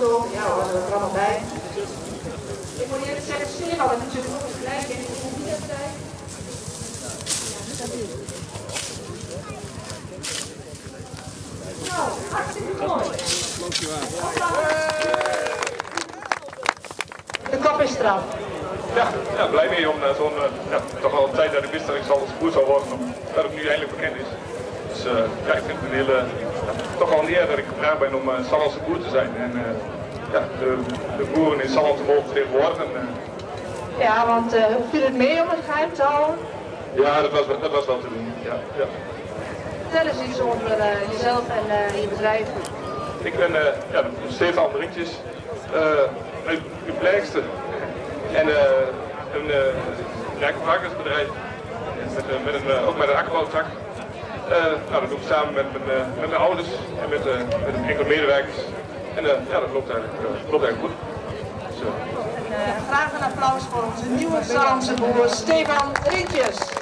opgestoken. Ja hoor, dat hoort er allemaal bij. Ik moet eerlijk zeggen, Senegal heeft natuurlijk ook gelijk in de oefenwedstrijd. Nou, hartstikke mooi. De kop is eraf. Ja, ja, blij mee om eh, zo'n, eh, ja, toch al een tijd dat ik wist dat ik zal goed zou worden, dat het nu eindelijk bekend is. Dus uh, ja, ik vind het een hele, toch al een eer dat ik gevraagd ben om uh, Sallandse boer te zijn. En ja, de, de, boeren in Salland te mogen vertegenwoordigen. Ja, want hoe viel het mee om het geheim te houden? Ja, dat was, dat was wel te doen. Ja, ja. Vertel eens iets over jezelf en je bedrijf. Ik ben ja, Stefan Brinkjes, uw, uw blijkste en uh, een uh, varkensbedrijf. Met, uh, met een, ook met een akkerbouwtak. Nou, dat doe ik samen met, met, met mijn ouders en met, met enkele medewerkers. En ja, dat loopt eigenlijk, eigenlijk goed. Dus, graag een applaus voor onze nieuwe Zalmse boer Stefan Rietjes.